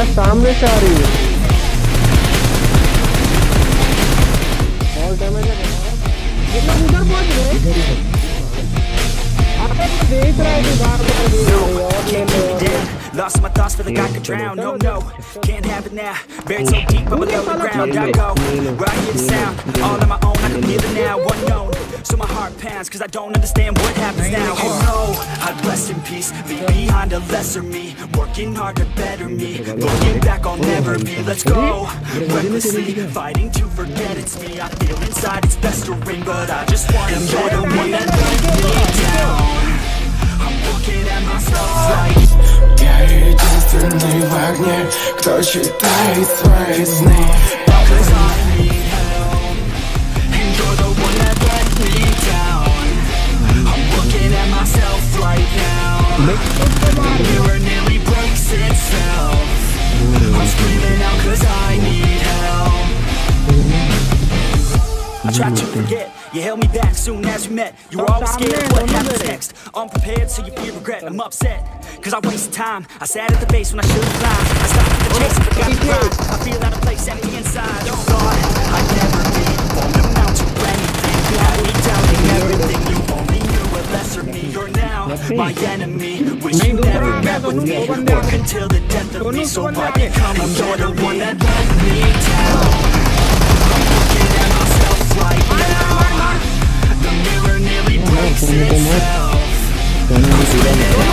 अरे सामने से आ रही है। और डैमेज है उधर पहुँच गए। तो देख रहा है कि बार बार और ले। Lost my thoughts, feel like I could drown. No, no, can't have it now. Buried so deep, I'm below the ground. I go where I hear the sound, all on my own. I can feel it now, unknown. So my heart pounds, cause I don't understand what happens now. Oh no, I'd rest in peace, leave behind a lesser me. Working hard to better me. Looking back, I'll never be. Let's go recklessly, fighting to forget it's me. I feel inside it's best to ring, but I just want to You're the one that let me down. Кто читает свои сны I tried to forget, you held me back soon as we met. You were always scared of what happens next. Unprepared so you feel regret, I'm upset Cause I wasted time, I sat at the base when I should've climbed. I stopped at the chase and forgot the grind I feel out of place at the inside. Oh God, I'd never be Won't amount to anything You had me doubting everything. You only knew a lesser me. You're now my enemy Wish you never met with me. Work until the death of me So I become You're the one that let me Jangan lupa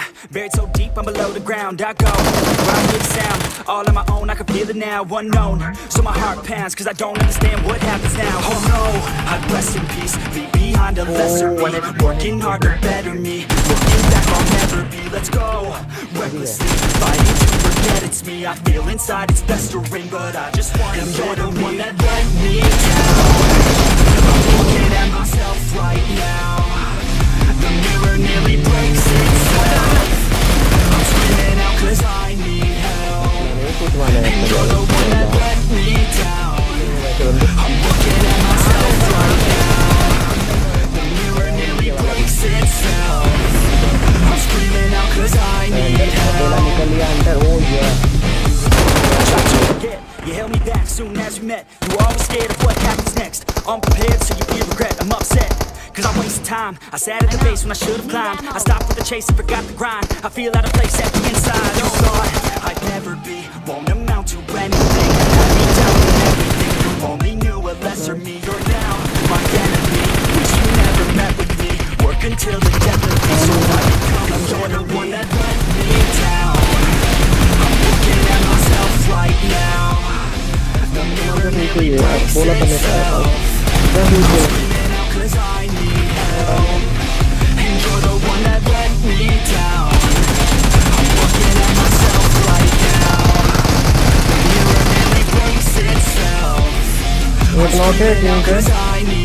now. Buried so deep, I'm below the ground. I go where I sound, all on my own. I can feel it now, unknown. So my heart pounds, cause I don't understand what happens now. Oh no, I'd rest in peace, leave behind a lesser oh, me. Working hard to better me. Looking back, I'll never be. Let's go recklessly, fighting to forget it's me. I feel inside it's best to ring, but I just want to You're the one that let me down. I'm looking at myself right now Unprepared, so you feel regret. I'm upset. Cause I waste time. I sat at the base when I should have climbed. I stopped with the chase and forgot the grind. I feel out of place at the inside. Oh God, I'd never be, won't amount to anything. Had me down with everything. You only knew a lesser me. You're now my enemy. Wish you never met with me. Work until the death of me. So I become a better one that let me down. I'm looking at myself right now. I'm The mirror makes itself. I'm screaming out 'cause